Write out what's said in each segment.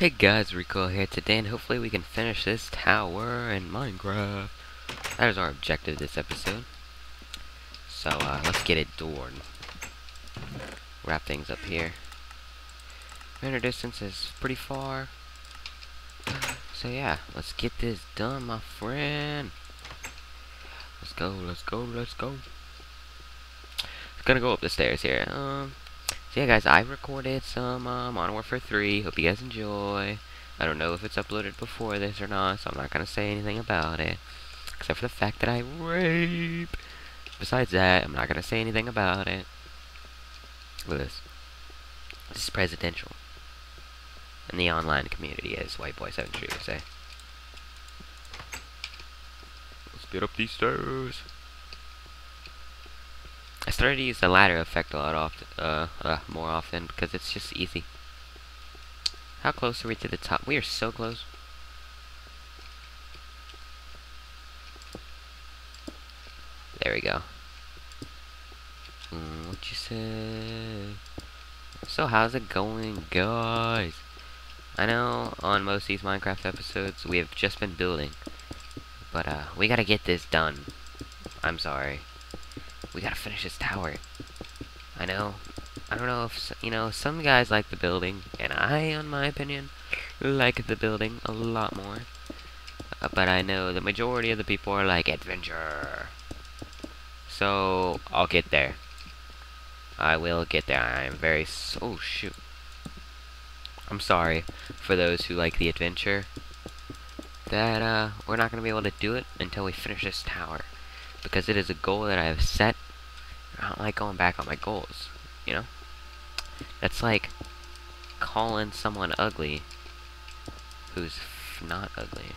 Hey guys, Rico here today, and hopefully we can finish this tower in Minecraft. That is our objective this episode. So, uh, let's get it done. Wrap things up here. Render distance is pretty far. So yeah, let's get this done, my friend. Let's go, let's go, let's go. It's gonna go up the stairs here. Um, so yeah, guys, I recorded some uh, Modern Warfare 3. Hope you guys enjoy. I don't know if it's uploaded before this or not, so I'm not gonna say anything about it, except for the fact that I rape. Besides that, I'm not gonna say anything about it. Look at this. This is presidential. In the online community, as White Boy 7th Street would say. Let's get up these stairs. I started to use the ladder effect a lot often, uh, uh, more often because it's just easy. How close are we to the top? We are so close. There we go. Mm, what you say? So how's it going, guys? I know on most of these Minecraft episodes we have just been building, but uh, we gotta get this done. I'm sorry. We gotta finish this tower. I know. I don't know if, you know, some guys like the building, and I, in my opinion, like the building a lot more. Uh, but I know the majority of the people are like adventure. So, I'll get there. I will get there. I am very oh, shoot. I'm sorry for those who like the adventure. That uh we're not gonna be able to do it until we finish this tower. Because it is a goal that I have set. I don't like going back on my goals, you know? That's like calling someone ugly who's not ugly.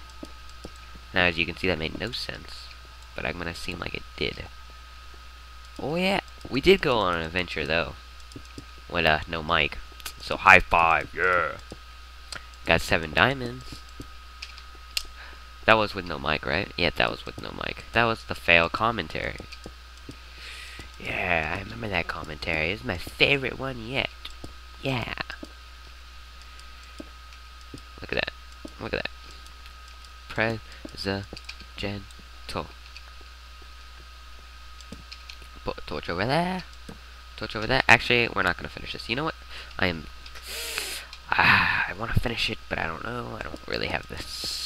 Now as you can see that made no sense. But I'm gonna seem like it did. Oh yeah, we did go on an adventure though. With uh, no mic. So high five, yeah. Got seven diamonds. That was with no mic, right? Yeah, that was with no mic. That was the fail commentary. Yeah, I remember that commentary. It's my favorite one yet. Yeah. Look at that. Look at that. Presidential. Put a torch over there. Torch over there. Actually, we're not going to finish this. You know what? I am... Ah, I want to finish it, but I don't know. I don't really have this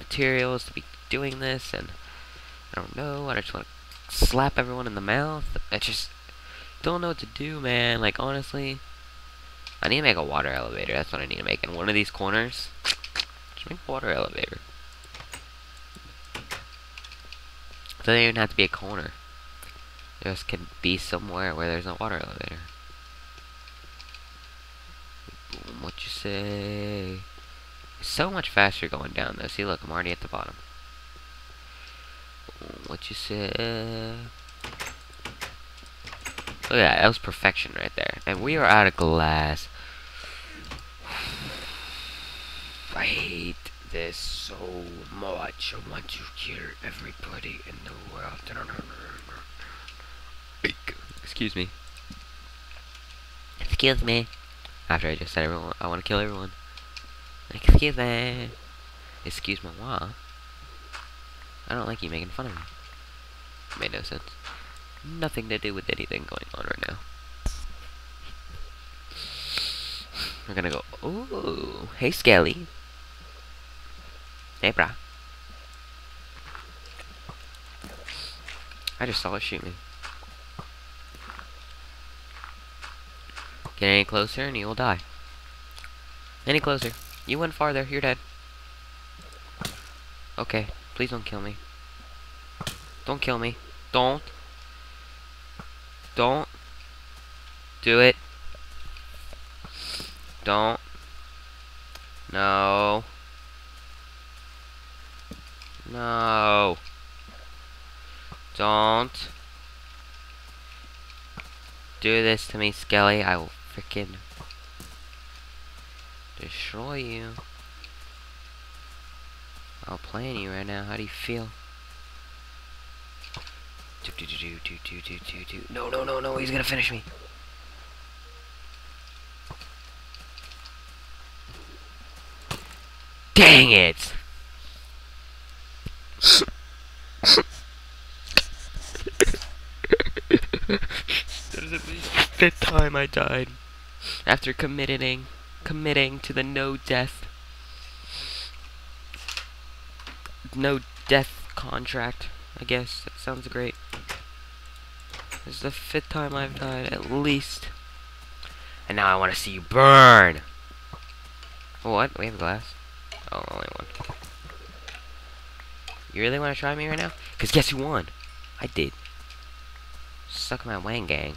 materials to be doing this, and I don't know. I just want to slap everyone in the mouth. I just don't know what to do, man. Like, honestly, I need to make a water elevator. That's what I need to make. In one of these corners, just make a water elevator. It doesn't even have to be a corner. Just can be somewhere where there's a water elevator. Boom, what you say? So much faster going down though. See, look, I'm already at the bottom. What you say? Look at that. That was perfection right there. And we are out of glass. I hate this so much. I want to kill everybody in the world. Excuse me. Excuse me. After I just said everyone, I want to kill everyone. Excuse me. Excuse me, what? I don't like you making fun of me. Made no sense. Nothing to do with anything going on right now. We're gonna go, ooh, hey Skelly. Hey brah. I just saw it shoot me. Get any closer and you will die. Any closer. You went farther, you're dead. Okay, please don't kill me. Don't kill me. Don't. Don't. Do it. Don't. No. No. Don't. Do this to me, Skelly. I will freaking destroy you. I'll play on you right now. How do you feel? No, no, no, no. He's gonna finish me. Dang it! that is at least the fifth time I died. After committing, committing to the no death, no death contract. I guess that sounds great. This is the fifth time I've died, at least. And now I want to see you burn! What? We have glass? Oh, only one. You really want to try me right now? Because guess who won? I did. Suck my wang gang.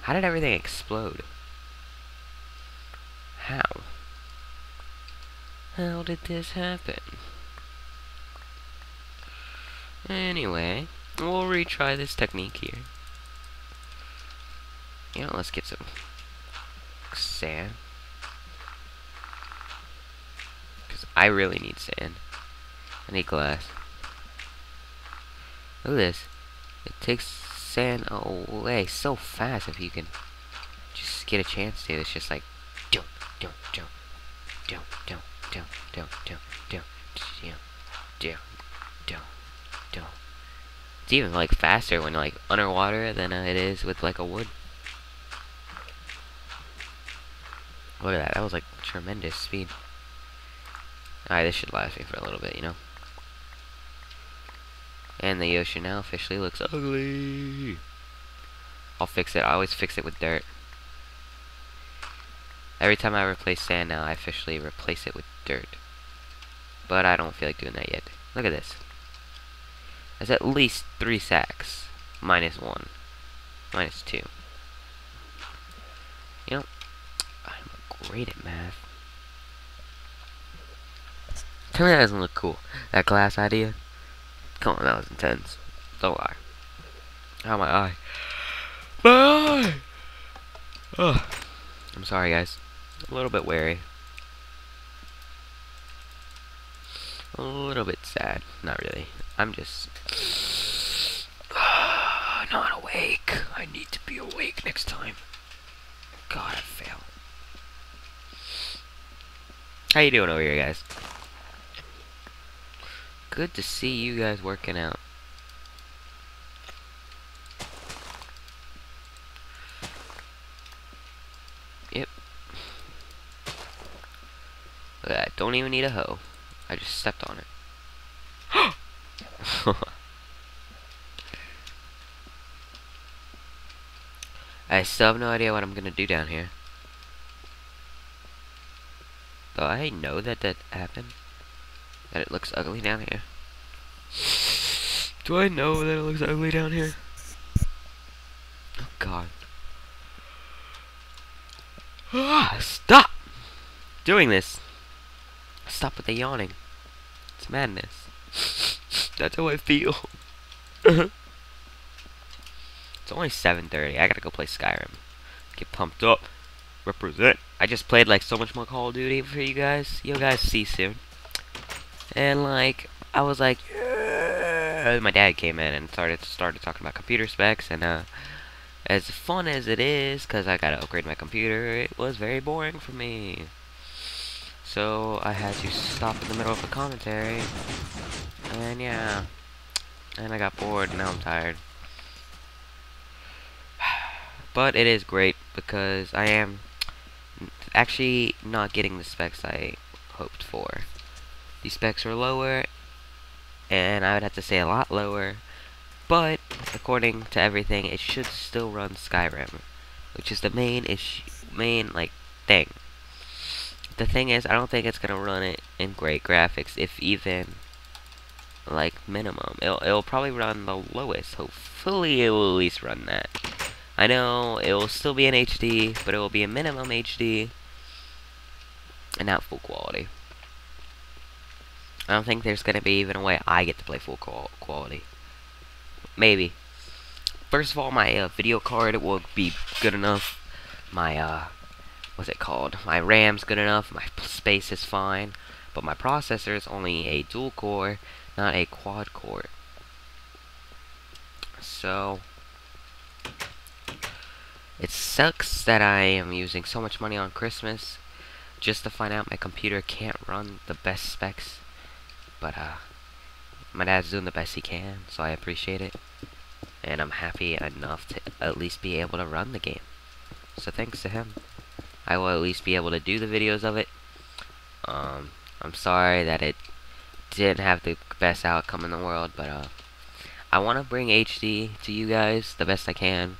How did everything explode? How? How did this happen? Anyway, we'll retry this technique here. You know, let's get some sand. Because I really need sand. I need glass. Look at this. It takes sand away so fast if you can just get a chance to. It's just like, don't, don't, don't, don't, don't, don't, don't, don't, don't, don't. It's even like faster when like underwater than uh, it is with like a wood. Look at that. That was like tremendous speed. Alright, this should last me for a little bit, you know? And the ocean now officially looks ugly. I'll fix it. I always fix it with dirt. Every time I replace sand now, I officially replace it with dirt. But I don't feel like doing that yet. Look at this. There's at least three sacks. Minus one. Minus two. You know, I'm great at math. Tell me that doesn't look cool. That glass idea. Come on, that was intense. Don't lie. How my eye? My eye! Ugh. I'm sorry, guys. A little bit wary. A little bit sad. Not really. I'm just... not awake. I need to be awake next time. God, I fail. How you doing over here, guys? Good to see you guys working out. Yep. Look at that. Don't even need a hoe. I just stepped on it. I still have no idea what I'm gonna do down here. Though I know that that happened that it looks ugly down here. Do I know that it looks ugly down here? Oh god. Ah, stop doing this. Stop with the yawning. It's madness. That's how I feel. it's only 7.30. I gotta go play Skyrim. Get pumped up. Represent. I just played like so much more Call of Duty for you guys. You guys see soon. And like, I was like, yeah. my dad came in and started started talking about computer specs, and uh, as fun as it is, cause I gotta upgrade my computer, it was very boring for me. So I had to stop in the middle of the commentary, and yeah, and I got bored. And now I'm tired. But it is great because I am actually not getting the specs I hoped for. The specs are lower, and I would have to say a lot lower, but according to everything, it should still run Skyrim, which is the main issue, main like thing. The thing is, I don't think it's gonna run it in great graphics, if even like minimum. It'll it'll probably run the lowest. Hopefully, it will at least run that. I know it will still be in HD, but it will be a minimum HD and not full quality. I don't think there's to be even a way I get to play full quality. Maybe. First of all, my uh, video card will be good enough. My, uh, what's it called? My RAM's good enough. My space is fine. But my processor is only a dual core, not a quad core. So, it sucks that I am using so much money on Christmas. just to find out my computer can't run the best specs. But, uh, my dad's doing the best he can, so I appreciate it. And I'm happy enough to at least be able to run the game. So thanks to him. I will at least be able to do the videos of it. Um, I'm sorry that it didn't have the best outcome in the world, but, uh, I want to bring HD to you guys the best I can.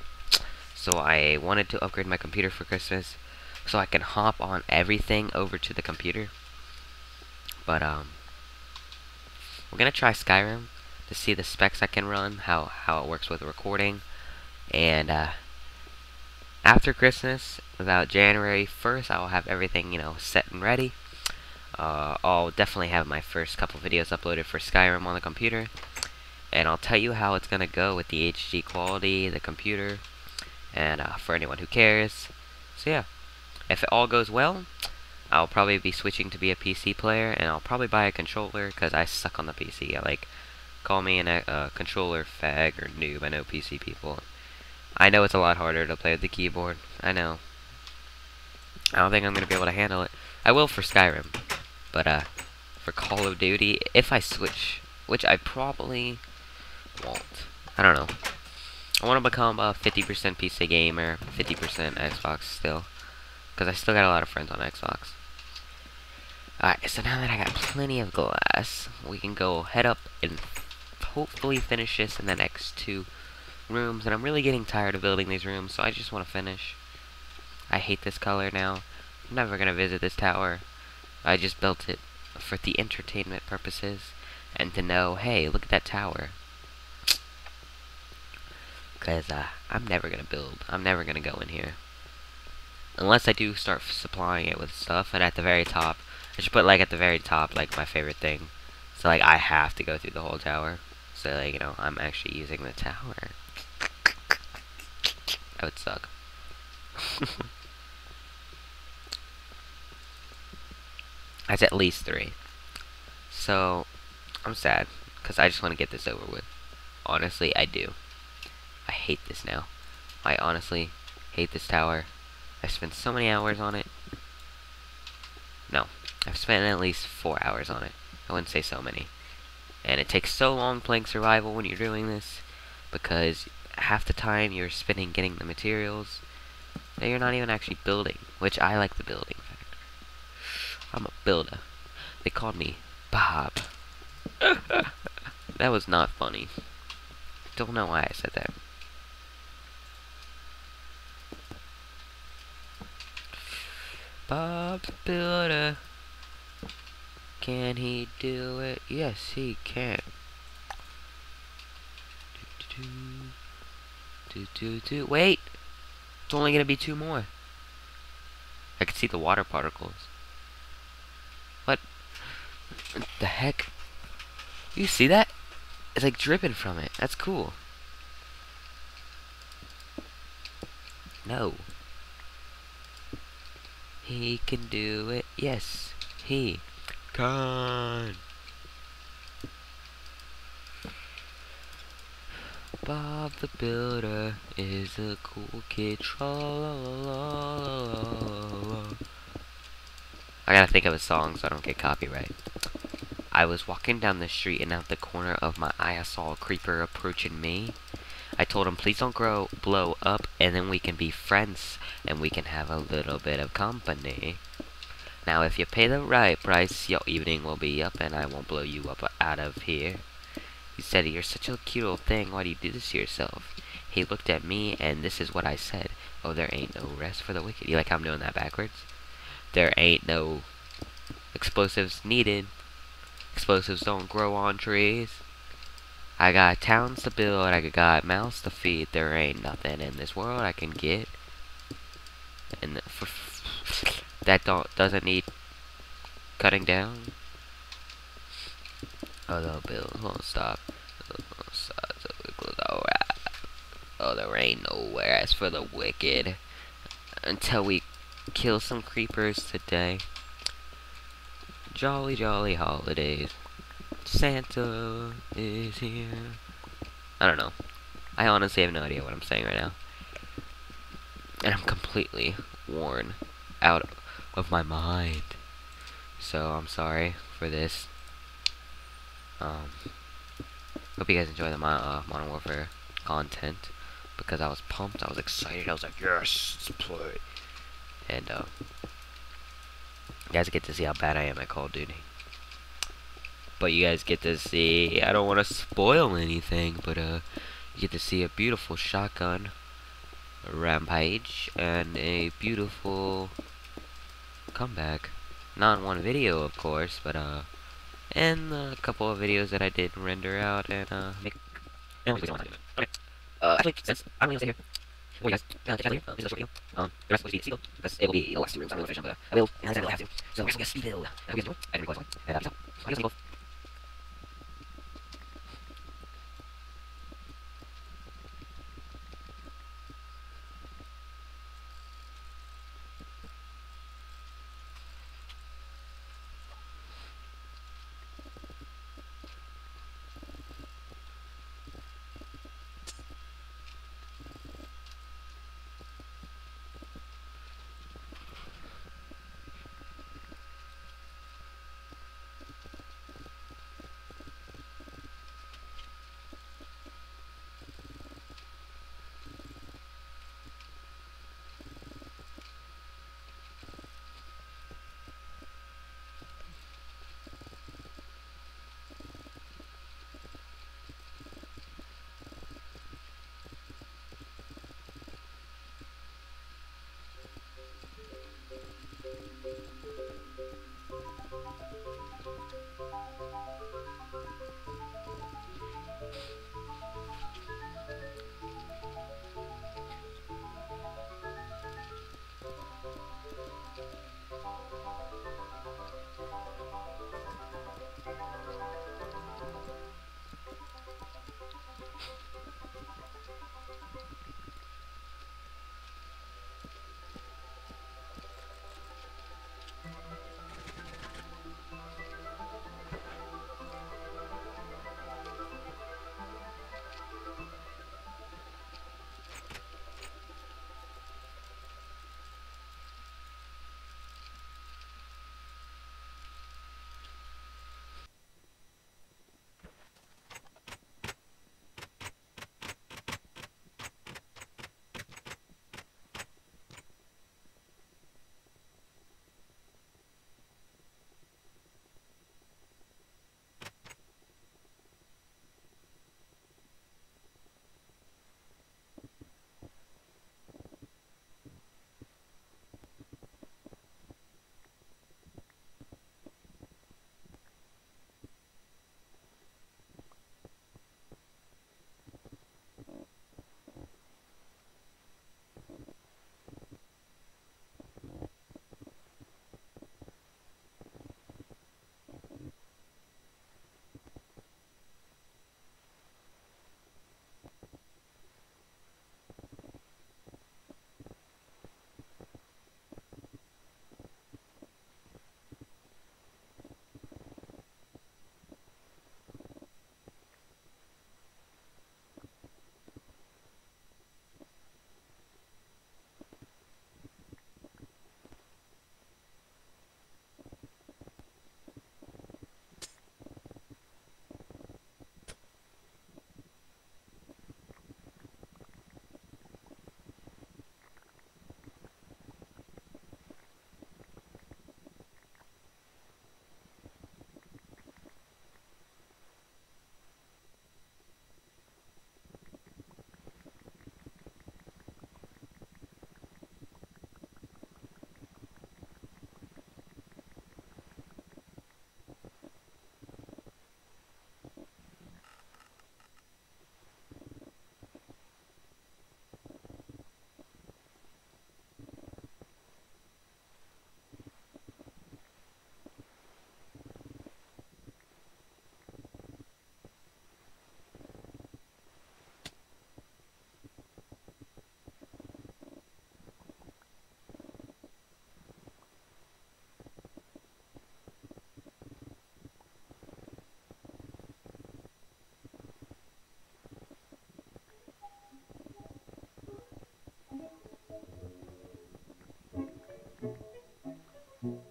So I wanted to upgrade my computer for Christmas so I can hop on everything over to the computer. But um we're going to try Skyrim to see the specs I can run, how how it works with recording and uh after Christmas, about January 1st, I will have everything, you know, set and ready. Uh, I'll definitely have my first couple videos uploaded for Skyrim on the computer. And I'll tell you how it's going to go with the HD quality, the computer, and uh, for anyone who cares. So yeah, if it all goes well, I'll probably be switching to be a PC player, and I'll probably buy a controller, because I suck on the PC. I like, call me a uh, controller fag or noob, I know PC people. I know it's a lot harder to play with the keyboard, I know. I don't think I'm going to be able to handle it. I will for Skyrim, but uh, for Call of Duty, if I switch, which I probably won't. I don't know. I want to become a 50% PC gamer, 50% Xbox still. Because I still got a lot of friends on Xbox. Alright, so now that I got plenty of glass, we can go head up and hopefully finish this in the next two rooms. And I'm really getting tired of building these rooms, so I just want to finish. I hate this color now. I'm never going to visit this tower. I just built it for the entertainment purposes. And to know, hey, look at that tower. Because uh, I'm never going to build. I'm never going to go in here. Unless I do start supplying it with stuff. And at the very top, I should put like at the very top, like my favorite thing. So like I have to go through the whole tower. So like, you know, I'm actually using the tower. That would suck. That's at least three. So, I'm sad. Because I just want to get this over with. Honestly, I do. I hate this now. I honestly hate this tower. I spent so many hours on it. No. I've spent at least four hours on it. I wouldn't say so many. And it takes so long playing survival when you're doing this. Because half the time you're spending getting the materials that you're not even actually building. Which I like the building factor. I'm a builder. They called me Bob. that was not funny. Don't know why I said that. Bob Builder. Can he do it? Yes, he can. Do, do, do, do. Wait! It's only gonna be two more. I can see the water particles. What? what the heck? You see that? It's like dripping from it. That's cool. No. He can do it. Yes, he can. Bob the Builder is a cool kid. I gotta think of a song so I don't get copyright. I was walking down the street and out the corner of my eye I saw a creeper approaching me. I told him, please don't grow, blow up, and then we can be friends, and we can have a little bit of company. Now, if you pay the right price, your evening will be up, and I won't blow you up out of here. He said, you're such a cute little thing, why do you do this to yourself? He looked at me, and this is what I said. Oh, there ain't no rest for the wicked. You like how I'm doing that backwards? There ain't no explosives needed. Explosives don't grow on trees. I got towns to build, I got mouths to feed. There ain't nothing in this world I can get. And that don't doesn't need cutting down. Oh, the bills won't stop. Oh, there ain't nowhere as for the wicked. Until we kill some creepers today. Jolly, jolly holidays. Santa is here. I don't know. I honestly have no idea what I'm saying right now. And I'm completely worn out of my mind. So I'm sorry for this. Um, hope you guys enjoy the uh, Modern Warfare content because I was pumped. I was excited. I was like, yes, let's play. And uh, you guys get to see how bad I am at Call of Duty. But you guys get to see. I don't want to spoil anything, but uh, you get to see a beautiful shotgun rampage and a beautiful comeback. Not in one video, of course, but uh, in a couple of videos that I did render out and uh, make. And. Okay. Uh, actually, since I'm gonna stay here. Well, guys, uh, this is a short video. Um, the rest will be sealed because it will be the last two rooms. I'm uh, I will, and I will have to. So, we're gonna speed build. I hope you guys enjoy. I didn't record one. And. Adios, amigos.